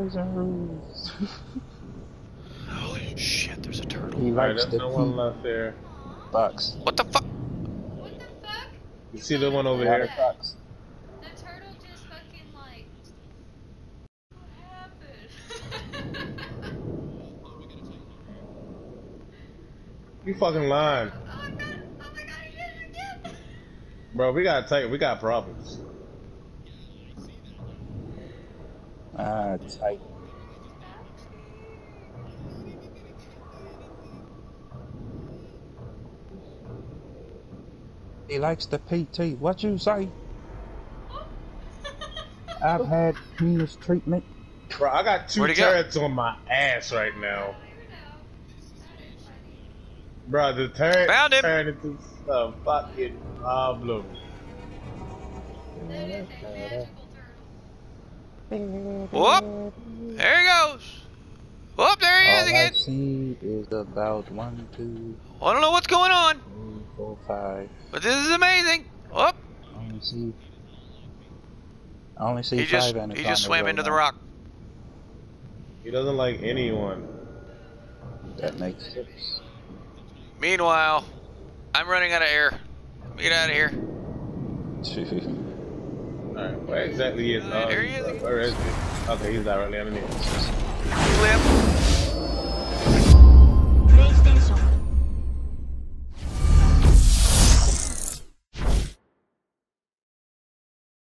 prison rules. Holy shit, there's a turtle. he Alright, likes there's the no one left there. box. What the fuck? What the fuck? You see the one over here? box. The turtle just fucking like. What happened? You fucking lying. oh my god! Oh my god! He did it again! Bro, we got tight. We got problems. Ah, tight. He likes the PT. What you say? I've had penis treatment. Bro, I got two Where'd go? turrets on my ass right now. Where now? That is funny. Bro, the turret Found him. turned into a fucking problem. That is a magical turtle. Whoop! There he goes! Whoop, there he All is I again! see is about one, two, I don't know what's going on, three, four, five. but this is amazing! Whoop! I only see. I only see He five just anacondas he just swam right into the rock. He doesn't like anyone. That makes six. Meanwhile, I'm running out of air. Get out of here. Alright, where exactly is Uh, there he. Where is he? Okay, he's directly underneath.